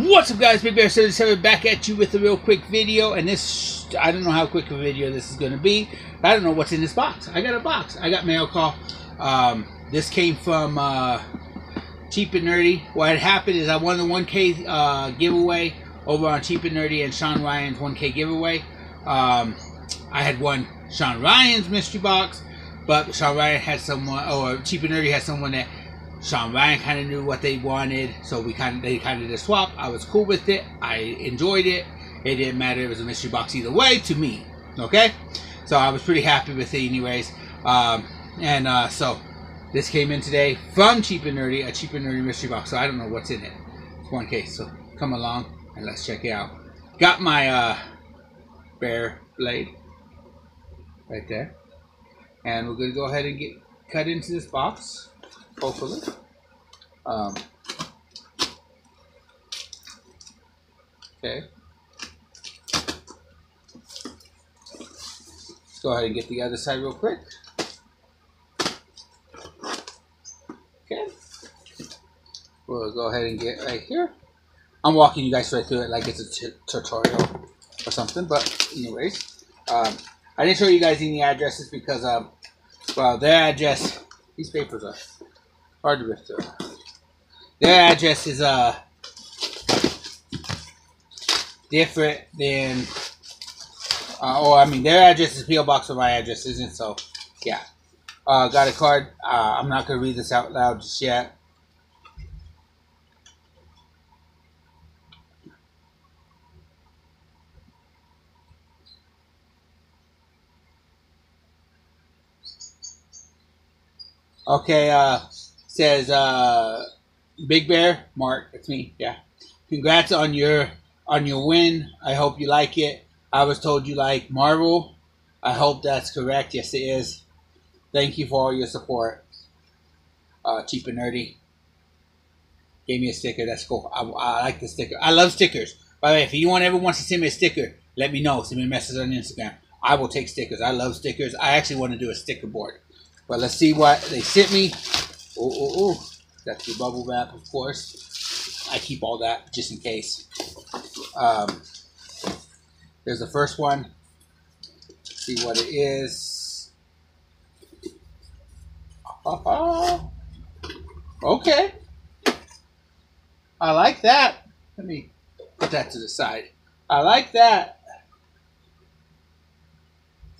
What's up guys, Big Bear 77 back at you with a real quick video and this, I don't know how quick a video this is going to be, I don't know what's in this box. I got a box, I got mail call, um, this came from uh, Cheap and Nerdy. What had happened is I won the 1K uh, giveaway over on Cheap and Nerdy and Sean Ryan's 1K giveaway. Um, I had won Sean Ryan's mystery box, but Sean Ryan had someone, or Cheap and Nerdy had someone that Sean Ryan kind of knew what they wanted, so we kind of they kind of did a swap. I was cool with it. I enjoyed it. It didn't matter. It was a mystery box either way to me. Okay, so I was pretty happy with it, anyways. Um, and uh, so this came in today from Cheap and Nerdy, a Cheap and Nerdy mystery box. So I don't know what's in it. It's one case. So come along and let's check it out. Got my uh, bear blade right there, and we're gonna go ahead and get cut into this box hopefully. Um, okay. Let's go ahead and get the other side real quick. Okay. We'll go ahead and get right here. I'm walking you guys right through it like it's a tutorial or something, but anyways. Um, I didn't show you guys any addresses because, um, well, their address, these papers are Hard to lift through. Their address is uh different than uh, oh I mean their address is PO box, but my address isn't. So yeah, uh, got a card. Uh, I'm not gonna read this out loud just yet. Okay, uh, says uh, Big Bear Mark. It's me. Yeah. Congrats on your on your win. I hope you like it. I was told you like Marvel. I hope that's correct. Yes, it is. Thank you for all your support. Uh, cheap and nerdy. Gave me a sticker. That's cool. I, I like the sticker. I love stickers. By the way, if anyone ever wants to send me a sticker, let me know. Send me a message on Instagram. I will take stickers. I love stickers. I actually want to do a sticker board. But let's see what they sent me. Oh, oh, oh. That's your bubble wrap, of course. I keep all that just in case. Um, there's the first one. Let's see what it is. Oh, okay. I like that. Let me put that to the side. I like that.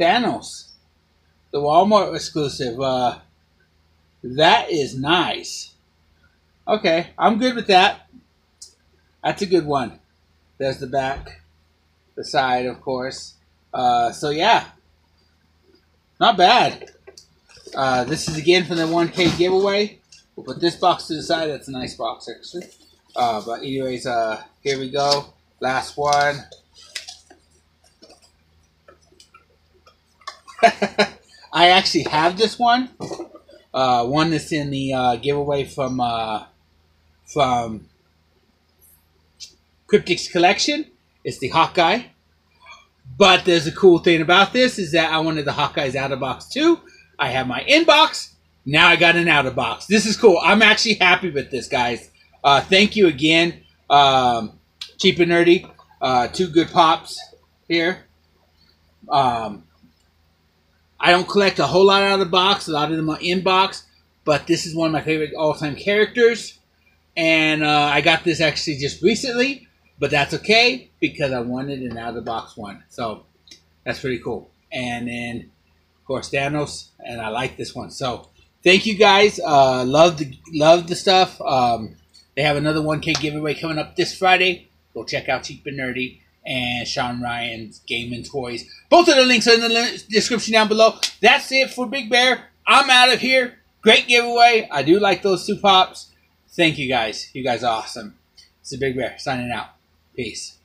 Thanos, the Walmart exclusive. Uh, that is nice. Okay, I'm good with that. That's a good one. There's the back, the side, of course. Uh, so yeah, not bad. Uh, this is again from the 1K giveaway. We'll put this box to the side. That's a nice box, actually. Uh, but anyways, uh, here we go. Last one. I actually have this one. Uh, one that's in the uh, giveaway from uh, from Cryptics Collection. It's the Hawkeye. But there's a cool thing about this is that I wanted the Hawkeyes out of box too. I have my inbox. Now I got an out of box. This is cool. I'm actually happy with this, guys. Uh, thank you again, um, Cheap and Nerdy. Uh, two good pops here. Um, I don't collect a whole lot out of the box. A lot of them are in box, but this is one of my favorite all-time characters, and uh, I got this actually just recently, but that's okay because I wanted an out of the box one. So that's pretty cool. And then of course Thanos, and I like this one. So thank you guys. Uh, love the love the stuff. Um, they have another 1K giveaway coming up this Friday. Go check out Cheap and Nerdy and Sean Ryan's Gaming Toys. Both of the links are in the description down below. That's it for Big Bear. I'm out of here. Great giveaway. I do like those two pops. Thank you guys. You guys are awesome. It's a Big Bear signing out. Peace.